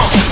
Huh.